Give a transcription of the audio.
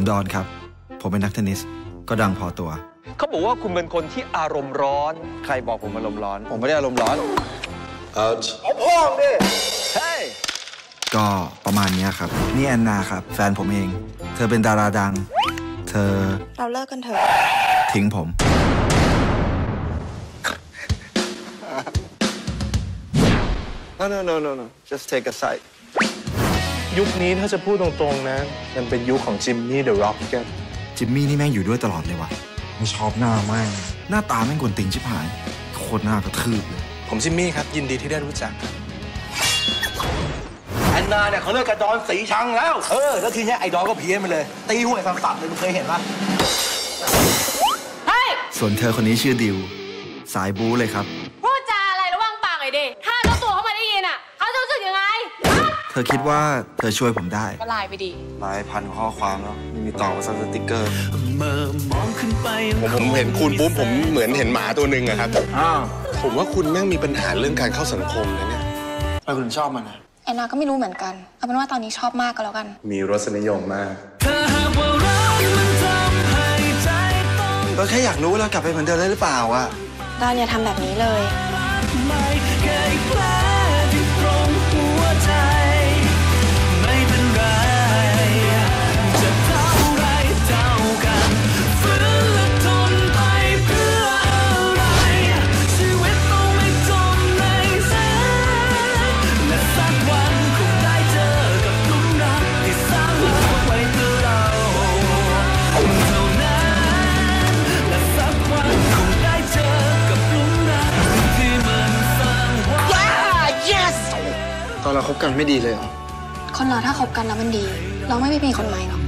ผมดอนครับ ผมเป็นนักเทนนิส ก็ดังพอตัว เขาบอกว่าคุณเป็นคนที่อารมณ์ร้อน ใครบอกผมอารมณ์ร้อน ผมไม่ได้อารมณ์ร้อน Out. เฮ้ยก็ประมาณเนี้ยครับ นี่แอนนาครับ แฟนผมเอง เธอเป็นดาราดัง เธอ เราเลิกกันเถอะ ทิ้งผม no no no no no just take a side ยุคนี้ถ้าจะพูดตรงๆนะ มันเป็นยุคของจิมมี่เดอะร็อกกันจิมมี่นี่แม่งอยู่ด้วยตลอดเลยว่ะไม่ชอบหน้าแม่งหน้าตาแม่งกวนติงชิบหาย โคตรหน้ากระทืบเลย ผมจิมมี่ครับ ยินดีที่ได้รู้จักแอนนาเนี่ยเขาเลิกกับดอนสีชังแล้ว เออ แล้วทีเนี้ยไอ้ดอนก็เพี้ยนไปเลย ตีหัวไอ้สับๆเลยมึงเคยเห็นปะเฮ้ยส่วนเธอคนนี้ชื่อดิว สายบู๊เลยครับ เธอคิดว่าเธอช่วยผมได้ ก็ไลน์ไปดิหลายพันข้อความแล้วไม่มีต่อมาสักสติ๊กเกอร์ผมผมเห็นคุณปุ๊บผมเหมือนเห็นหมาตัวหนึ่งอะครับอ้าวผมว่าคุณแม่งมีปัญหาเรื่องการเข้าสังคมนะเนี่ยไปคุณชอบมันนะแอนนาก็ไม่รู้เหมือนกันเอาเป็นว่าตอนนี้ชอบมากก็แล้วกัน มีรสนิยมมากก็แค่อยากรู้ว่าเรากลับไปเหมือนเดิมได้หรือเปล่าอะดอนอย่าทำแบบนี้เลย เราคบกันไม่ดีเลยเหรอคนเราถ้าคบกันแล้วมันดี เราไม่ไปมีคนใหม่หรอก